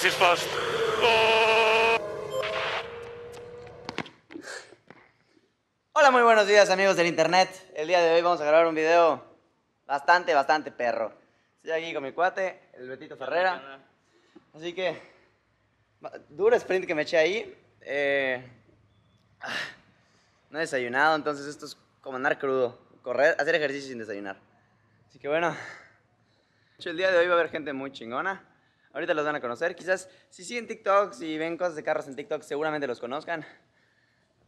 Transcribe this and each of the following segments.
This. Oh. Hola, muy buenos días amigos del internet. El día de hoy vamos a grabar un video bastante, bastante perro. Estoy aquí con mi cuate, el Betito Ferrera. Así que, duro sprint que me eché ahí. Eh, ah, no he desayunado, entonces esto es como andar crudo. Correr, hacer ejercicio sin desayunar. Así que bueno, el día de hoy va a haber gente muy chingona. Ahorita los van a conocer. Quizás si siguen TikTok, si ven cosas de carros en TikTok, seguramente los conozcan.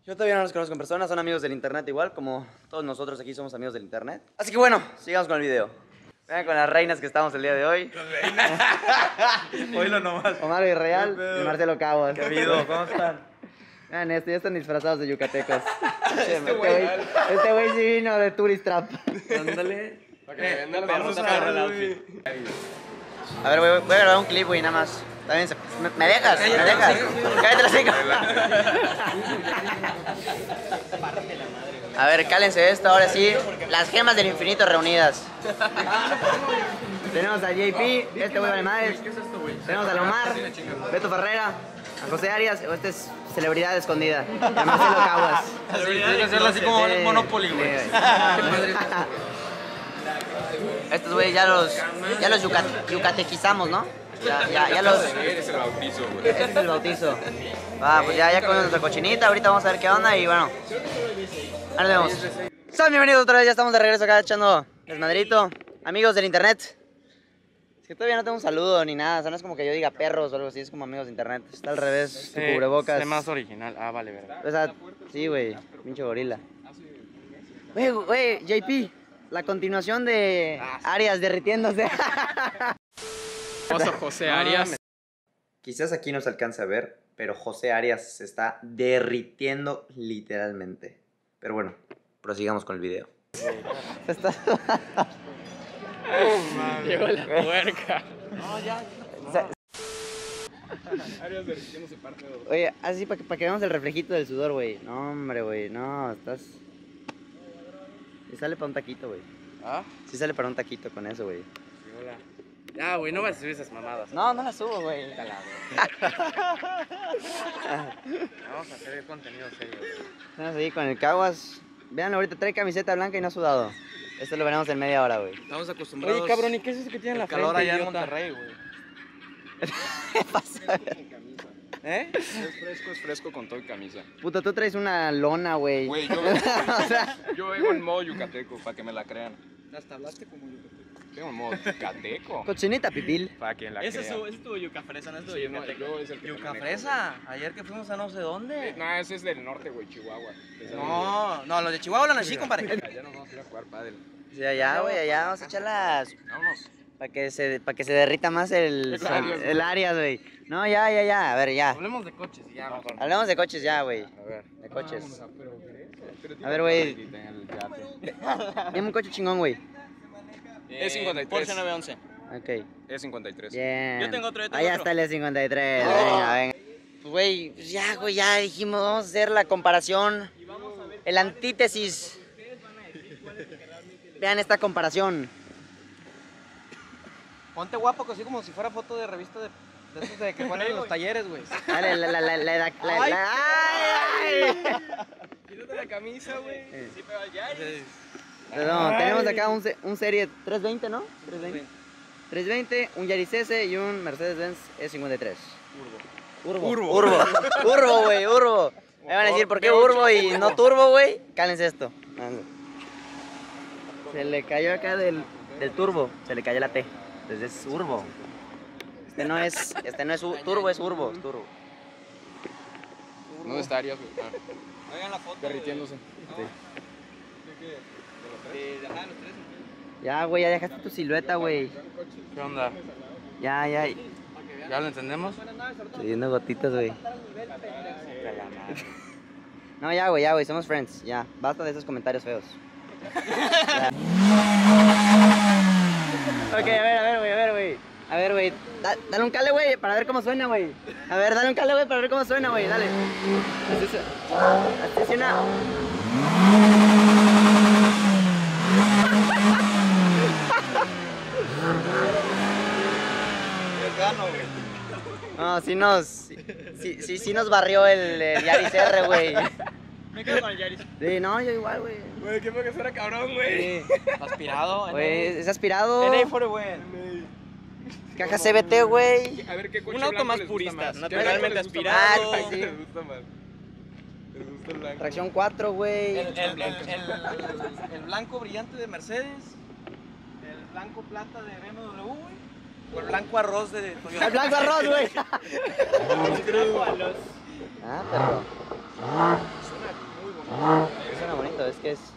Yo todavía no los conozco en persona, son amigos del internet igual, como todos nosotros aquí somos amigos del internet. Así que bueno, sigamos con el video. Vean con las reinas que estamos el día de hoy. Oílo nomás. Omar Villarreal y Marcelo Cabos. ¿Qué ha habido? ¿Cómo están? Vean esto, ya están disfrazados de yucatecos. este güey este güey sí vino de Tourist Trap. Ándale. Eh, Vamos a ver el outfit. A ver, güey, voy a grabar un clip, güey, nada más. Bien, se- ¿Me, me dejas? ¿Me dejas? Cállate los cinco. A ver, cálense esto, ahora sí. Las gemas del infinito reunidas. Tenemos a JP, este güey vale madres. Tenemos a Omar, Beto Ferrera, a José Arias, o este es celebridad escondida. Y a Marcelo Caguas. Que hacerlo así como Monopoly, güey. Estos güeyes ya los, ya los yucate- yucatequizamos, ¿no? Ya, ya, ya los... Eres el bautizo, güey. Este es el bautizo. Va, pues ya, ya comimos nuestra cochinita, ahorita vamos a ver qué onda y bueno. Ahora nos vemos. Sean bienvenidos otra vez, ya estamos de regreso acá echando desmadrito. Amigos del internet. Es que todavía no tengo un saludo ni nada, o sea, no es como que yo diga perros o algo así, es como amigos de internet. Está al revés, tu cubrebocas. Sé más original. Ah, vale, verdad. O sea, sí, güey, pinche gorila. Güey, güey, JP, la continuación de Arias derritiéndose. Oso José Arias. Quizás aquí no se alcance a ver, pero José Arias se está derritiendo literalmente. Pero bueno, prosigamos con el video. Llegó la puerca. Oye, así para que, pa' que veamos el reflejito del sudor, güey. No, hombre, güey, no, estás... Sí sale para un taquito, güey. Ah, Sí sale para un taquito con eso, güey. hola. Ya, güey, no vas a subir esas mamadas. No, no la subo, güey. Vamos a hacer contenido serio. güey. Estamos ahí con el Caguas. Vean, ahorita trae camiseta blanca y no ha sudado. Esto lo veremos en media hora, güey. Estamos acostumbrados. Oye, cabrón, ¿y qué es eso que tiene en la el calor frente, allá en? Monterrey, güey. ¿Qué pasa? ¿Eh? Es fresco, es fresco con todo y camisa. Puta, tú traes una lona, güey. Güey, yo, o sea, yo vengo en modo yucateco, para que me la crean. Hasta hablaste como yo. Vengo en modo yucateco. cochinita pipil. Para que la Ese es crean. tu, ese es tu yuca fresa, no es tu Sí, no, yucateco. yo es el que Yuca manejo. fresa. Ayer que fuimos a no sé Eh, dónde. No, ese es del norte, güey, Chihuahua. No, no, los de Chihuahua hablan así, compadre. Allá nos vamos a ir a jugar pádel. Sí, allá, güey, allá vamos a echarlas. Vámonos. Para que, se, pa' que se derrita más el, El Arias, el Arias, güey. No, ya, ya, ya. A ver, ya. Hablemos de coches y ya, mejor. Hablemos de coches ya, güey. A ver. De coches. Pero A ver, güey. Dime un coche chingón, güey. Es 53. Porsche 911. Ok. Es 53. Bien. Yo tengo otro, yo tengo Allá otro. está el E53. Venga, venga. Pues, güey, pues ya, güey, ya dijimos, vamos a hacer la comparación. El antítesis. Vean esta comparación. Ponte guapo, así como si fuera foto de revista de, de esos de que ponen en los talleres, güey. Dale, la, la, la, la, la, la, Ay. la- ¡Ay! Quítate la camisa, güey. Sí, pero ya. No, tenemos acá un, un serie 320, ¿no? 320. 320, un Yaris S y un Mercedes-Benz E53. Urbo. Urbo. Urbo. Urbo, güey, Urbo. Me van a decir, ¿por qué Urbo y no Turbo, güey? Cálense esto. Se le cayó acá del, del turbo, se le cayó la T. Entonces es Urbo. Este no es, este no es Turbo, es Urbo. es Turbo. ¿Dónde estarías, güey? Ah, Oigan la foto. derritiéndose. De, ajá, los tres. Ya, güey, ya dejaste tu silueta, güey. ¿Qué onda? Ya, ya. ¿Ya lo entendemos? Estoy viendo gotitas, güey. No, ya, güey, ya, güey, somos friends. Ya, basta de esos comentarios feos. Ya. ok, a ver, a ver, güey, a ver, güey. A ver, güey. da- dale un cale, güey, para ver cómo suena, güey. A ver, dale un cale, güey, para ver cómo suena, güey. Dale. Así su- así suena. Güey. No, sí nos, sí, sí, sí nos barrió el, el Yaris R, güey. Me quedo con el Yaris. Sí, no, yo igual, güey. Güey, qué fue que suena cabrón, güey. Aspirado. Güey, es aspirado. NA for the win. Caja CBT, güey. A ver qué coche Un auto más purista, naturalmente aspirado. Ah, sí. ¿Qué les gusta más? ¿Les gusta el blanco? Tracción 4, güey. El, el, el, el- el blanco brillante de Mercedes. El blanco plata de BMW, güey. O el blanco arroz de Toyota. El blanco arroz, güey. El blanco arroz. Ah, perro. Suena bonito, es que es.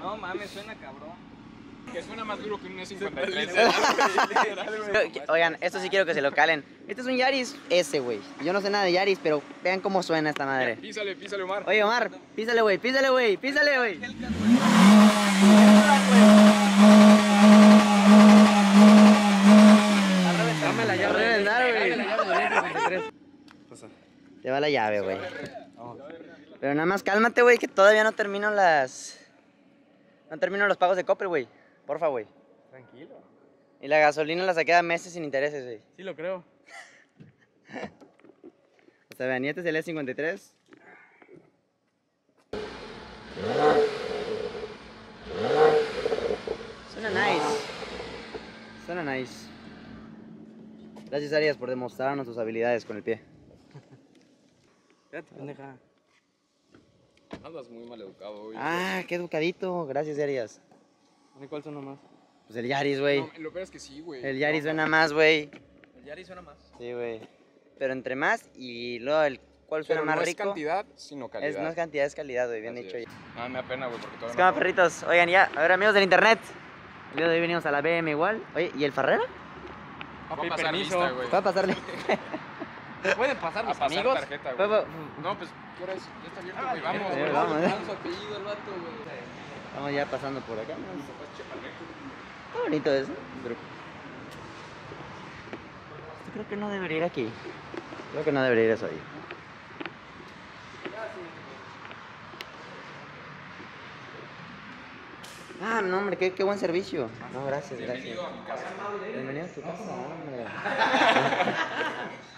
No mames, suena cabrón. Que suena más duro que un E53. Oigan, esto sí quiero que se lo calen. Este es un Yaris S, güey. Yo no sé nada de Yaris, pero vean cómo suena esta madre. Písale, písale, Omar. Oye, Omar, písale, güey, písale, güey, písale, güey. Dame la llave. Reventar, güey. Dame la llave del Te va la llave, güey. Pero nada más cálmate, güey, que todavía no termino las. No termino los pagos de Coppel, güey. Porfa, güey. Tranquilo. Y la gasolina la saqué a meses sin intereses, güey. Sí, lo creo. O sea, vean, este es el E53. Suena nice. Suena nice. Gracias, Arias, por demostrarnos tus habilidades con el pie. Espérate, pendeja. Andas muy mal educado, güey. Ah, qué educadito. Gracias, Arias. ¿Y cuál son nomás? Pues el Yaris, güey. No, lo peor es que sí, güey. El Yaris suena más, güey. El Yaris suena más. Sí, güey. Pero entre más y luego el cuál suena Pero más no rico. es cantidad, sino calidad. Es, no es cantidad, es calidad, güey. Bien Así dicho. es. Ah, me da pena, güey, porque Es todavía como no perritos. Oigan, ya. A ver, amigos del internet. El día de hoy venimos a la BM igual. Oye, ¿y el Ferrera? Voy a pasar lista, güey. Va a pasarle. ¿Pueden pasar A mis pasar amigos? tarjeta, güey. No, pues, ¿qué hora es? Ya está abierto, güey. Vamos, güey. vamos, eh. su apellido el vato, güey. Estamos ya pasando por acá. ¿no? Está bonito eso. Pero... Esto creo que no debería ir aquí. Creo que no debería ir eso ahí. Ah, no, hombre, qué, qué buen servicio. No, gracias, gracias. Bienvenido a tu casa, hombre.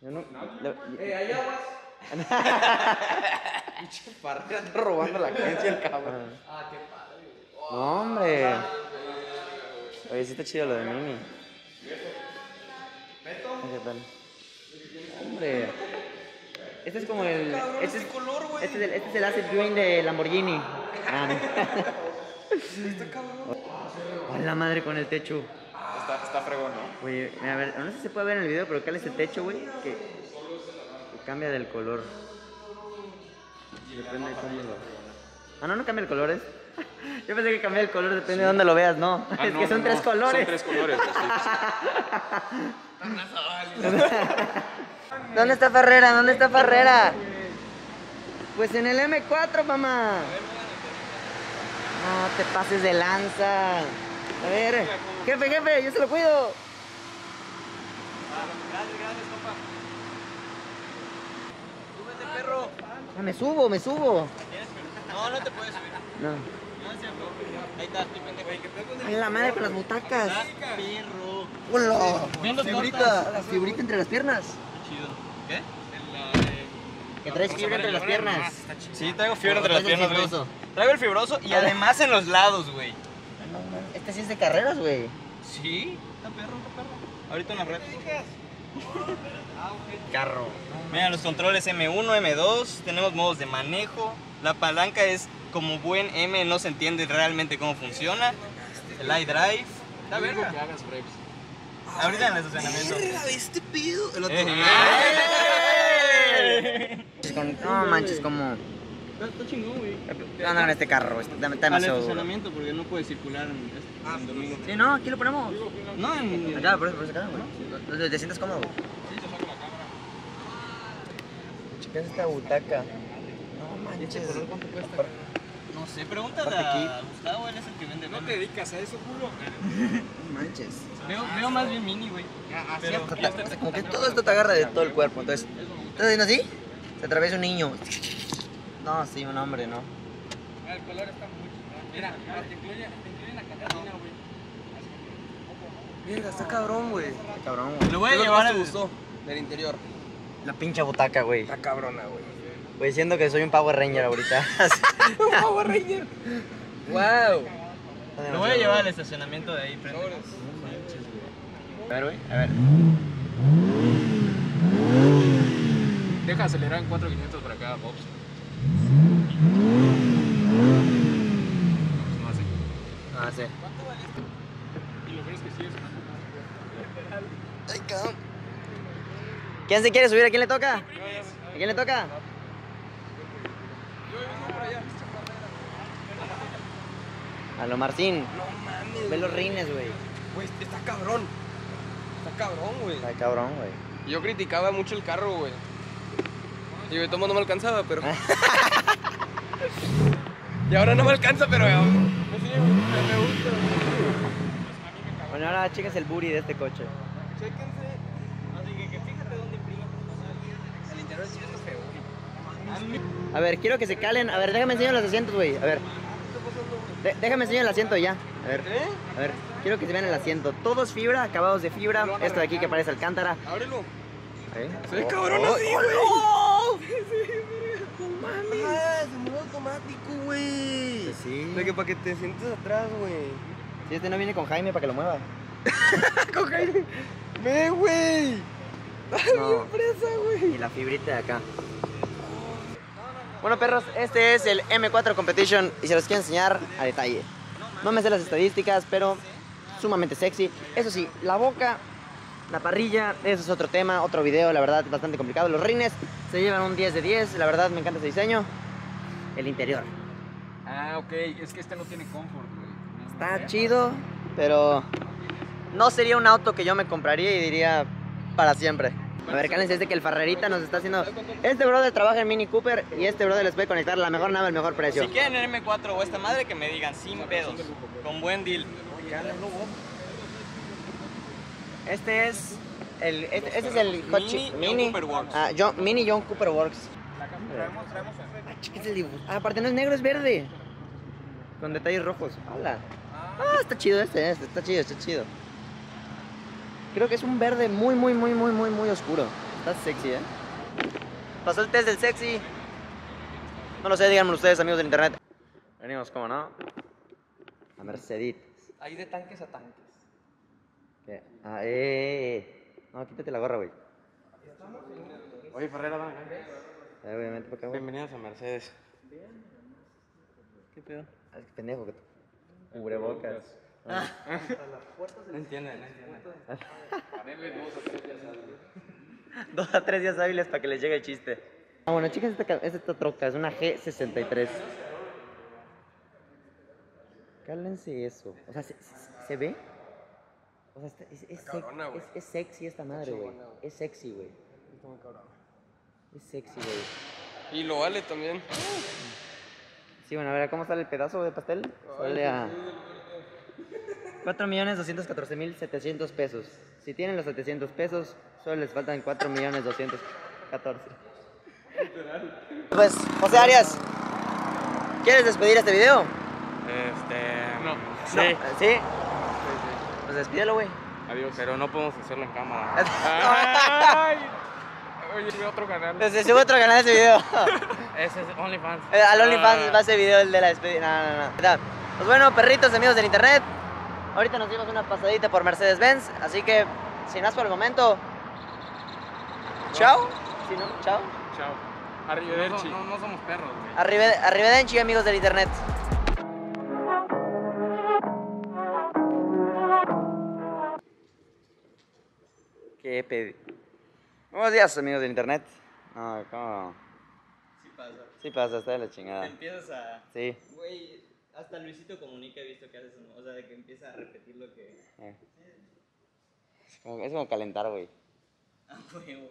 Yo no. ¡Eh, hay aguas! Parra está robando la agencia el cabrón. No, hombre. Oye, sí está chido lo de Mimi. ¿Qué tal? Hombre. Este es como el. Este es, este es el, este es el acid green de Lamborghini. Ah, no. Hola madre con el techo. Está, está fregón, ¿no? Oye, a ver, no sé si se puede ver en el video, pero ¿cuál es el techo, güey? Que, que cambia del color. Depende de cómo lo... Ah, no, no cambia el color, ¿eh? Yo pensé que cambia el color, depende de dónde lo veas, no. Ah, es no, que son no, tres no. colores. Son tres colores. ¿Dónde está Ferrera? ¿Dónde está Ferrera? Pues en el M4, mamá. No te pases de lanza. A ver, jefe, jefe, yo se lo cuido. Súbete, perro. Ah, me subo, me subo. No, no te puedes subir. No. Ahí está, estoy pendejo. Ay, la madre con las butacas. Perro. ¡Hola! Bien los Fibrita, fibrita entre las piernas. Chido. ¿Qué? Que traes fibra entre las piernas. Sí, traigo fiebre entre las piernas, güey. Traigo el fibroso y además en los lados, güey. Este sí es de carreras, güey. Sí, está perro, está perro. Ahorita en la red. Carro. Mira, los controles M1, M2, tenemos modos de manejo. La palanca es como buen M, no se entiende realmente cómo funciona. El iDrive. Está verga. Ahorita en el estacionamiento. este pedo! El Eh, eh. No manches, como. Está chingón, güey. No, no, en este carro, este- dame, dame Al estacionamiento porque no puede circular en, en domingo. Sí, no, aquí lo ponemos. No, en... Acá, por eso, por eso acá, güey. Te sientas cómodo, güey. Chicas, esta butaca. No manches. ¿Cuánto cuesta? No sé, pregúntale a Gustavo, él es el que vende. ¿No te dedicas a eso, culo? No manches. Veo, veo más bien mini, güey. Pero, Como que todo esto te agarra de todo el cuerpo, entonces. ¿Estás haciendo así? Se atraviesa un niño. No, sí, un hombre, ¿no? el color está muy Mira, te incluye, te incluye la catalina, güey. Mierda, está cabrón, güey. Está cabrón, güey. Lo voy a ¿Qué es lo que llevar al... gustó del interior? La pinche butaca, güey. Está cabrona, güey. Güey, siento que soy un Power Ranger ahorita. Power Ranger. Wow. Lo voy a llevar al estacionamiento de ahí frente. A ver, güey. A ver. Deja acelerar en 4500 para cada box. No hace. Ah, sí. Y lo peor es que sí es Ay, cabrón. ¿Quién se quiere subir? ¿A quién le toca? ¿A quién le toca? A lo Martín. No mames. Ve los rines, güey. Güey, está cabrón. Está cabrón, güey. Está cabrón, güey. Yo criticaba mucho el carro, güey. Y de tomo no me alcanzaba, pero. y ahora no me alcanza, pero. Me sigue, me gusta. Bueno, ahora chicas el booty de este coche. Chéquense. Así que, fíjate dónde imprime. El interior sí está feo. A ver, quiero que se calen. A ver, déjame enseñar los asientos, güey. A ver. De- déjame enseñar el asiento ya. A ver. ¿Eh? A ver, quiero que se vean el asiento. Todos fibra, acabados de fibra. Esto de aquí que parece alcántara. Ábrelo. ¿Eh? Oh, cabrón oh, así, oh, güey. oh. No mames. Ah, de modo automático, güey. Para que te sientes atrás, güey. Si este no viene con Jaime para que lo mueva. Con Jaime. Ve, güey. No. Presa, güey. Y la fibrita de acá. Bueno, perros, este es el M4 Competition y se los quiero enseñar a detalle. No me sé las estadísticas, pero sumamente sexy. Eso sí, la boca, la parrilla, eso es otro tema, otro video, la verdad, bastante complicado. Los rines se llevan un 10 de 10, la verdad, me encanta ese diseño. El interior. Ah, ok. Es que este no tiene confort, güey. Está chido, pero no sería un auto que yo me compraría y diría para siempre. A ver, cálense, este que el Farrerita nos está haciendo. Este brother trabaja en Mini Cooper y este brother les puede conectar la mejor nave al mejor precio. Si quieren el M4 o esta madre, que me digan sin pedos. Con buen deal. Este es el este, este es el Hot Mini Chi- John Mini Cooper Works. Ah, John- Mini John Cooper Works. Ah, chica, es el dibujo. Ah, aparte no es negro, es verde. Con detalles rojos. Hola. Ah, está chido este, este, está chido, está chido. Creo que es un verde muy, muy, muy, muy, muy, muy oscuro. Está sexy, ¿eh? Pasó el test del sexy. No lo sé, díganme ustedes, amigos del internet. Venimos, ¿cómo no? A Mercedes. Hay de tanques a tanques. ¿Qué? Ah, eh, eh, eh. No, quítate la gorra, güey. Oye, Ferrera, ven Eh, Obviamente, acá, güey. Bienvenidos a Mercedes. ¿Qué pedo? Ah, es que pendejo que Cubrebocas. No entienden, no entienden. Dos a tres días hábiles para que les llegue el chiste. Ah, bueno, chicas, esta, esta, troca es una G63. Cálense eso. O sea, ¿se, se- se ve? O sea, está- es, es, sex- cabrona, es- es sexy esta madre, güey. Es sexy, güey. Es sexy, güey. Y lo vale también. Sí, bueno, a ver, ¿cómo sale el pedazo de pastel? Sale a 4.214.700 pesos. Si tienen los 700 pesos, solo les faltan 4.214. Pues, José Arias, ¿quieres despedir este video? Este. No. No, ¿Sí? Pues despídelo, güey. Adiós. Pero no podemos hacerlo en cámara. Ay. Oye, otro canal. Se sube otro canal ese video. Ese es OnlyFans. Eh, Al OnlyFans Ah. va ese video el de la despedida. No, no, no. Pues bueno, perritos, amigos del internet. Ahorita nos dimos una pasadita por Mercedes-Benz. Así que, sin más por el momento. Chao. Sí, ¿no? Chao. Chao. Arrivederci. No, no, somos perros, güey. Arrivederci, amigos del internet. ¿Qué pedí? Buenos días, amigos del internet. No, ¿cómo? Pasa. Sí pasa, está de la Te chingada. empiezas a... Sí. Güey, hasta Luisito Comunica he visto que hace eso. O sea, de que empieza a repetir lo que... eh. Es como, es como calentar, güey. Ah, huevo.